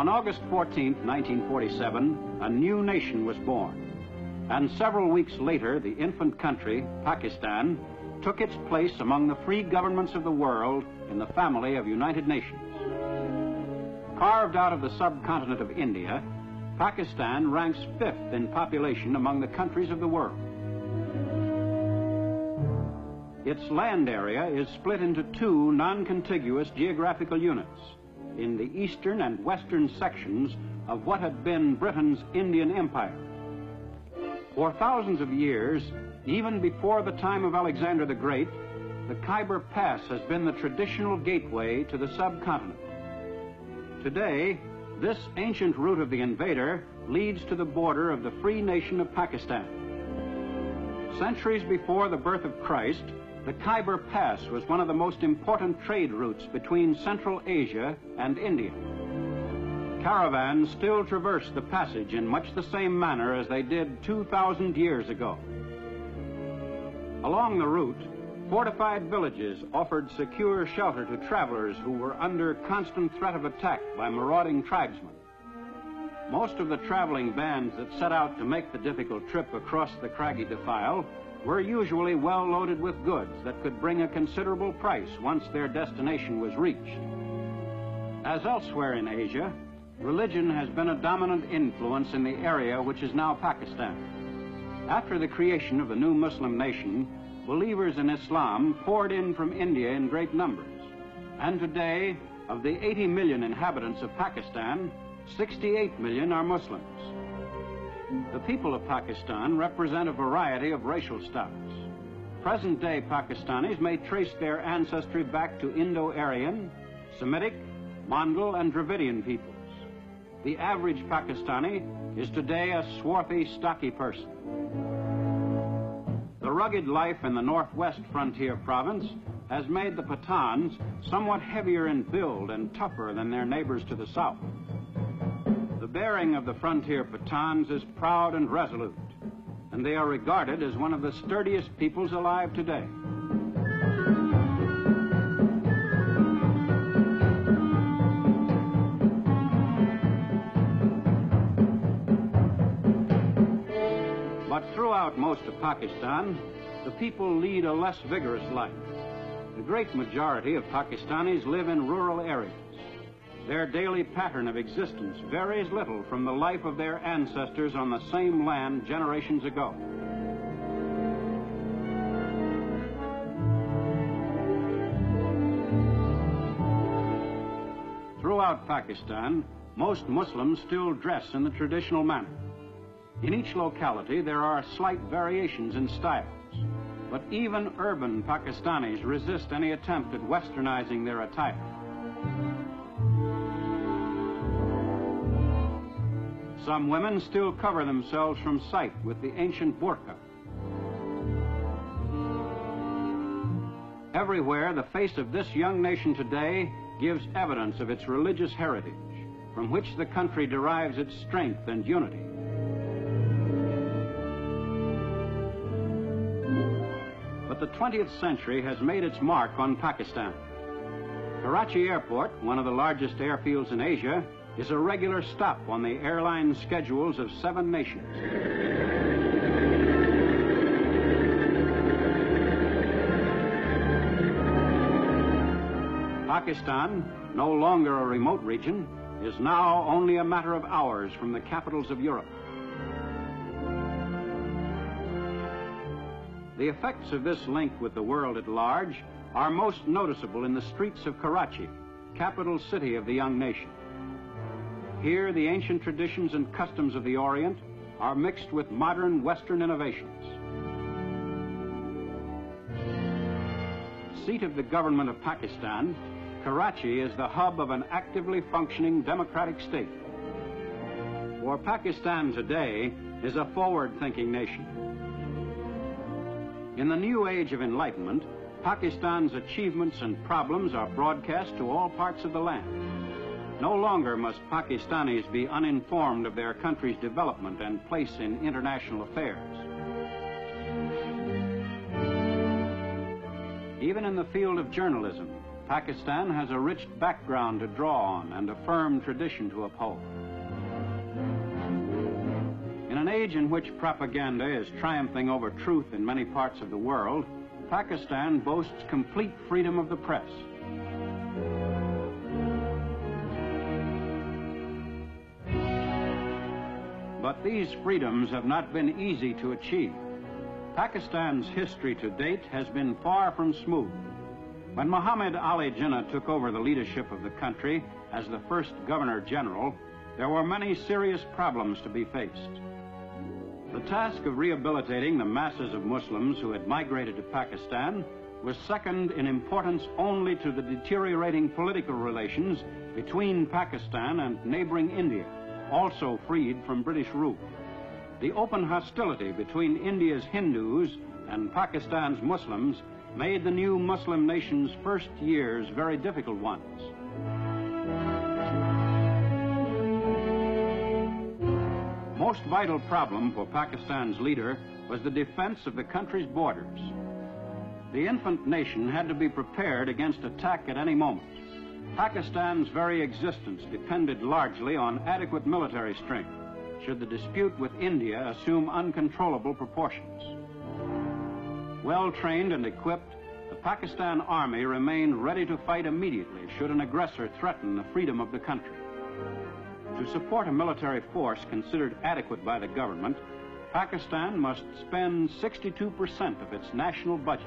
On August 14, 1947, a new nation was born. And several weeks later, the infant country, Pakistan, took its place among the free governments of the world in the family of United Nations. Carved out of the subcontinent of India, Pakistan ranks fifth in population among the countries of the world. Its land area is split into two non-contiguous geographical units in the eastern and western sections of what had been Britain's Indian Empire. For thousands of years, even before the time of Alexander the Great, the Khyber Pass has been the traditional gateway to the subcontinent. Today, this ancient route of the invader leads to the border of the free nation of Pakistan. Centuries before the birth of Christ, the Khyber Pass was one of the most important trade routes between Central Asia and India. Caravans still traverse the passage in much the same manner as they did 2,000 years ago. Along the route, fortified villages offered secure shelter to travelers who were under constant threat of attack by marauding tribesmen. Most of the traveling bands that set out to make the difficult trip across the craggy defile were usually well loaded with goods that could bring a considerable price once their destination was reached. As elsewhere in Asia, religion has been a dominant influence in the area which is now Pakistan. After the creation of the new Muslim nation, believers in Islam poured in from India in great numbers. And today, of the 80 million inhabitants of Pakistan, 68 million are Muslims. The people of Pakistan represent a variety of racial stocks. Present-day Pakistanis may trace their ancestry back to Indo-Aryan, Semitic, Mongol, and Dravidian peoples. The average Pakistani is today a swarthy, stocky person. The rugged life in the northwest frontier province has made the Pathans somewhat heavier in build and tougher than their neighbors to the south. The bearing of the frontier Pathans is proud and resolute, and they are regarded as one of the sturdiest peoples alive today. But throughout most of Pakistan, the people lead a less vigorous life. The great majority of Pakistanis live in rural areas. Their daily pattern of existence varies little from the life of their ancestors on the same land generations ago. Throughout Pakistan, most Muslims still dress in the traditional manner. In each locality, there are slight variations in styles, but even urban Pakistanis resist any attempt at westernizing their attire. Some women still cover themselves from sight with the ancient burqa. Everywhere, the face of this young nation today gives evidence of its religious heritage, from which the country derives its strength and unity. But the 20th century has made its mark on Pakistan. Karachi Airport, one of the largest airfields in Asia, is a regular stop on the airline schedules of seven nations. Pakistan, no longer a remote region, is now only a matter of hours from the capitals of Europe. The effects of this link with the world at large are most noticeable in the streets of Karachi, capital city of the young nation. Here, the ancient traditions and customs of the Orient are mixed with modern Western innovations. Seat of the government of Pakistan, Karachi is the hub of an actively functioning democratic state. For Pakistan today is a forward-thinking nation. In the new age of enlightenment, Pakistan's achievements and problems are broadcast to all parts of the land. No longer must Pakistanis be uninformed of their country's development and place in international affairs. Even in the field of journalism, Pakistan has a rich background to draw on and a firm tradition to uphold. In an age in which propaganda is triumphing over truth in many parts of the world, Pakistan boasts complete freedom of the press. But these freedoms have not been easy to achieve. Pakistan's history to date has been far from smooth. When Muhammad Ali Jinnah took over the leadership of the country as the first Governor General, there were many serious problems to be faced. The task of rehabilitating the masses of Muslims who had migrated to Pakistan was second in importance only to the deteriorating political relations between Pakistan and neighboring India, also freed from British rule. The open hostility between India's Hindus and Pakistan's Muslims made the new Muslim nation's first years very difficult ones. Most vital problem for Pakistan's leader was the defense of the country's borders. The infant nation had to be prepared against attack at any moment. Pakistan's very existence depended largely on adequate military strength should the dispute with India assume uncontrollable proportions. Well trained and equipped, the Pakistan Army remained ready to fight immediately should an aggressor threaten the freedom of the country. To support a military force considered adequate by the government, Pakistan must spend 62% of its national budget.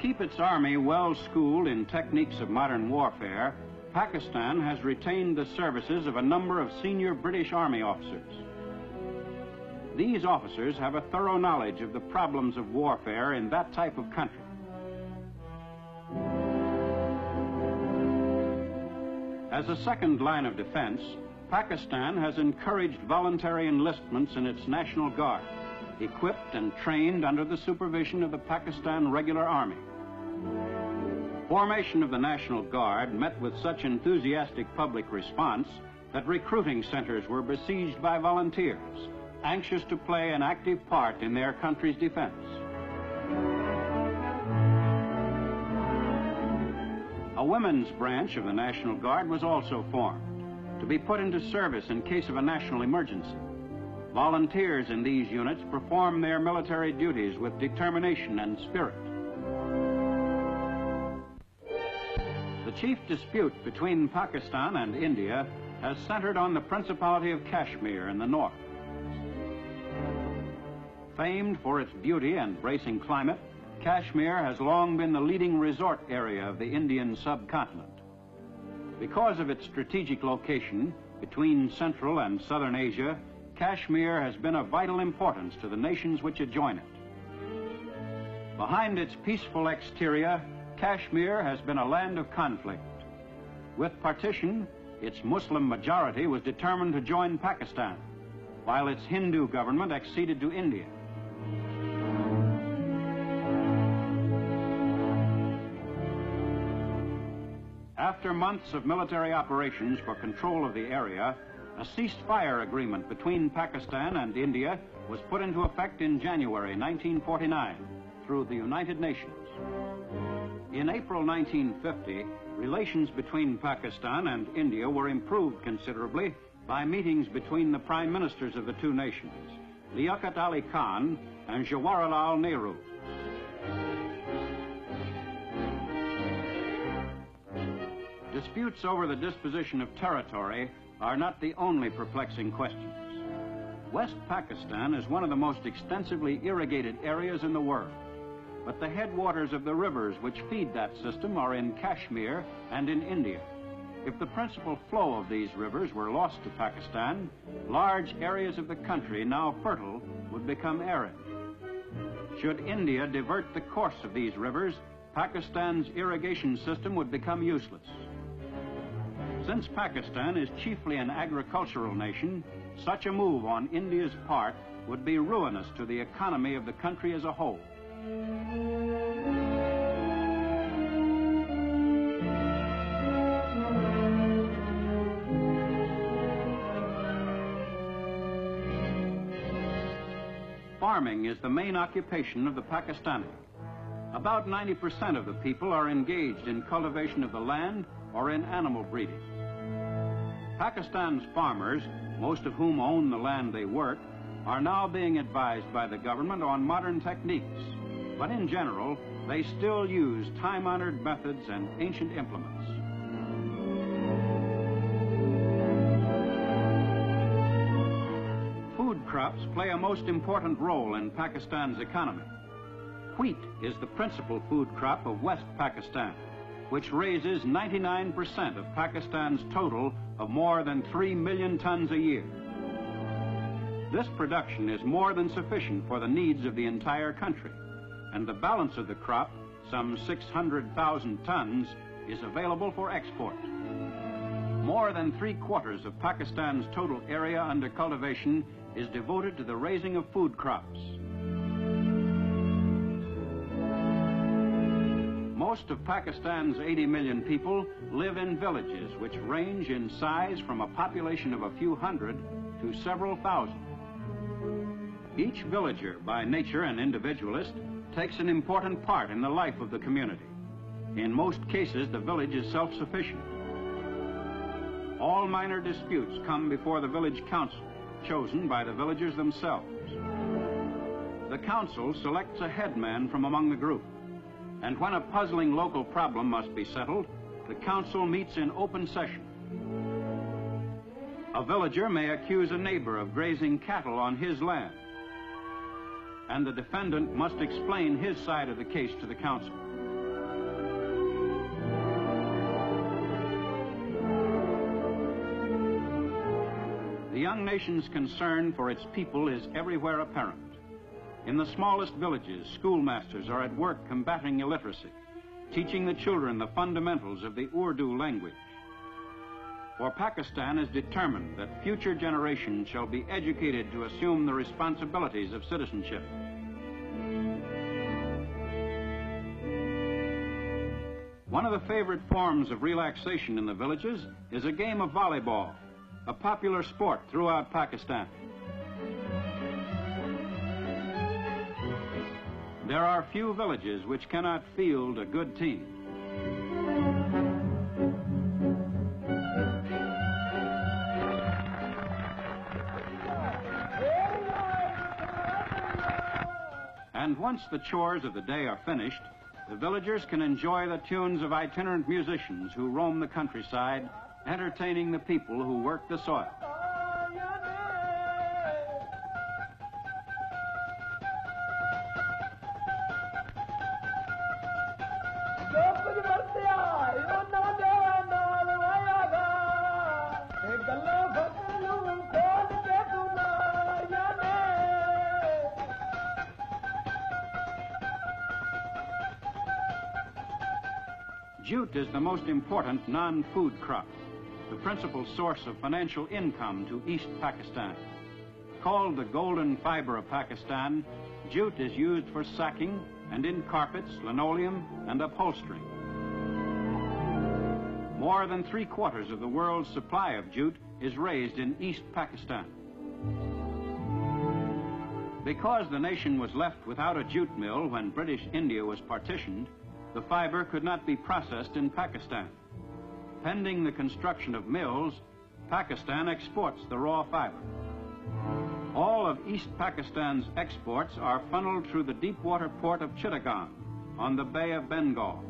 Keep its army well schooled in techniques of modern warfare, Pakistan has retained the services of a number of senior British Army officers. These officers have a thorough knowledge of the problems of warfare in that type of country. As a second line of defense, Pakistan has encouraged voluntary enlistments in its National Guard, equipped and trained under the supervision of the Pakistan Regular Army. Formation of the National Guard met with such enthusiastic public response that recruiting centers were besieged by volunteers, anxious to play an active part in their country's defense. A women's branch of the National Guard was also formed to be put into service in case of a national emergency. Volunteers in these units perform their military duties with determination and spirit. Chief dispute between Pakistan and India has centered on the Principality of Kashmir in the north. Famed for its beauty and bracing climate, Kashmir has long been the leading resort area of the Indian subcontinent. Because of its strategic location between Central and Southern Asia, Kashmir has been of vital importance to the nations which adjoin it. Behind its peaceful exterior, Kashmir has been a land of conflict. With partition, its Muslim majority was determined to join Pakistan, while its Hindu government acceded to India. After months of military operations for control of the area, a ceasefire agreement between Pakistan and India was put into effect in January 1949 through the United Nations. In April 1950, relations between Pakistan and India were improved considerably by meetings between the prime ministers of the two nations, Liaquat Ali Khan and Jawaharlal Nehru. Disputes over the disposition of territory are not the only perplexing questions. West Pakistan is one of the most extensively irrigated areas in the world. But the headwaters of the rivers which feed that system are in Kashmir and in India. If the principal flow of these rivers were lost to Pakistan, large areas of the country now fertile would become arid. Should India divert the course of these rivers, Pakistan's irrigation system would become useless. Since Pakistan is chiefly an agricultural nation, such a move on India's part would be ruinous to the economy of the country as a whole farming is the main occupation of the Pakistani. About 90% of the people are engaged in cultivation of the land or in animal breeding. Pakistan's farmers, most of whom own the land they work, are now being advised by the government on modern techniques but in general, they still use time-honored methods and ancient implements. Food crops play a most important role in Pakistan's economy. Wheat is the principal food crop of West Pakistan, which raises 99% of Pakistan's total of more than 3 million tons a year. This production is more than sufficient for the needs of the entire country, and the balance of the crop, some 600,000 tons, is available for export. More than three quarters of Pakistan's total area under cultivation is devoted to the raising of food crops. Most of Pakistan's 80 million people live in villages which range in size from a population of a few hundred to several thousand. Each villager, by nature an individualist, takes an important part in the life of the community. In most cases, the village is self-sufficient. All minor disputes come before the village council, chosen by the villagers themselves. The council selects a headman from among the group, and when a puzzling local problem must be settled, the council meets in open session. A villager may accuse a neighbor of grazing cattle on his land and the defendant must explain his side of the case to the council. The young nation's concern for its people is everywhere apparent. In the smallest villages, schoolmasters are at work combating illiteracy, teaching the children the fundamentals of the Urdu language. For Pakistan is determined that future generations shall be educated to assume the responsibilities of citizenship. One of the favorite forms of relaxation in the villages is a game of volleyball, a popular sport throughout Pakistan. There are few villages which cannot field a good team. Once the chores of the day are finished, the villagers can enjoy the tunes of itinerant musicians who roam the countryside, entertaining the people who work the soil. Jute is the most important non-food crop, the principal source of financial income to East Pakistan. Called the golden fiber of Pakistan, jute is used for sacking and in carpets, linoleum, and upholstery. More than three quarters of the world's supply of jute is raised in East Pakistan. Because the nation was left without a jute mill when British India was partitioned, the fiber could not be processed in Pakistan. Pending the construction of mills, Pakistan exports the raw fiber. All of East Pakistan's exports are funneled through the deep-water port of Chittagong on the Bay of Bengal.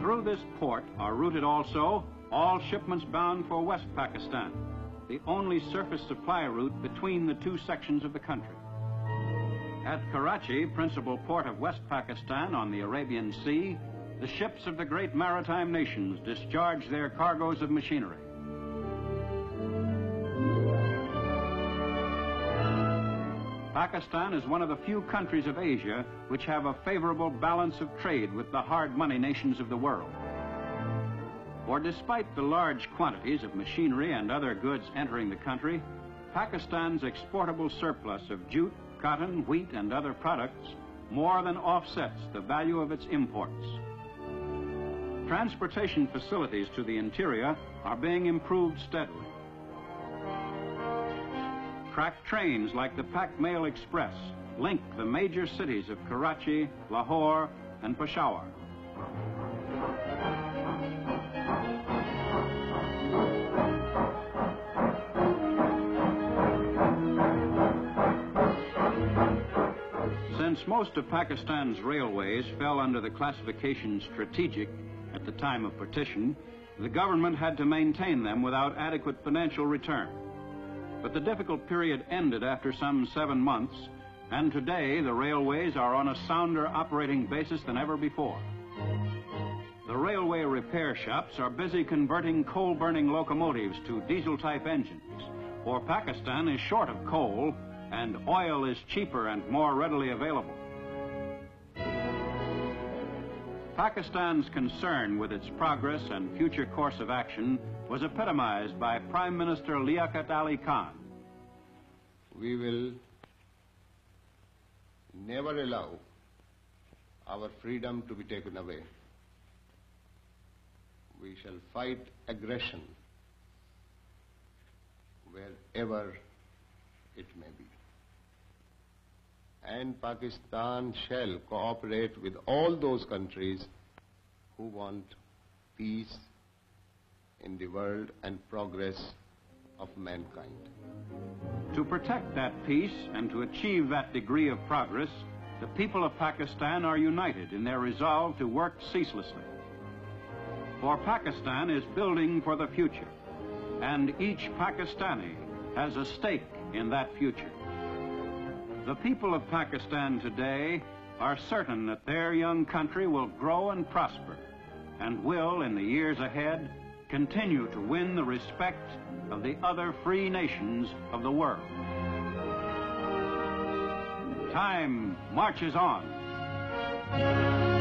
Through this port are routed also all shipments bound for West Pakistan, the only surface supply route between the two sections of the country. At Karachi, principal port of West Pakistan on the Arabian Sea, the ships of the great maritime nations discharge their cargoes of machinery. Pakistan is one of the few countries of Asia which have a favorable balance of trade with the hard money nations of the world. For despite the large quantities of machinery and other goods entering the country, Pakistan's exportable surplus of jute, cotton, wheat, and other products more than offsets the value of its imports. Transportation facilities to the interior are being improved steadily. Amtrak trains like the Pak Mail Express link the major cities of Karachi, Lahore, and Peshawar. Since most of Pakistan's railways fell under the classification strategic at the time of partition, the government had to maintain them without adequate financial return. But the difficult period ended after some seven months, and today the railways are on a sounder operating basis than ever before. The railway repair shops are busy converting coal-burning locomotives to diesel-type engines, for Pakistan is short of coal and oil is cheaper and more readily available. Pakistan's concern with its progress and future course of action was epitomized by Prime Minister Liaquat Ali Khan. We will never allow our freedom to be taken away. We shall fight aggression wherever it may be and Pakistan shall cooperate with all those countries who want peace in the world and progress of mankind. To protect that peace and to achieve that degree of progress, the people of Pakistan are united in their resolve to work ceaselessly. For Pakistan is building for the future, and each Pakistani has a stake in that future. The people of Pakistan today are certain that their young country will grow and prosper and will, in the years ahead, continue to win the respect of the other free nations of the world. Time marches on.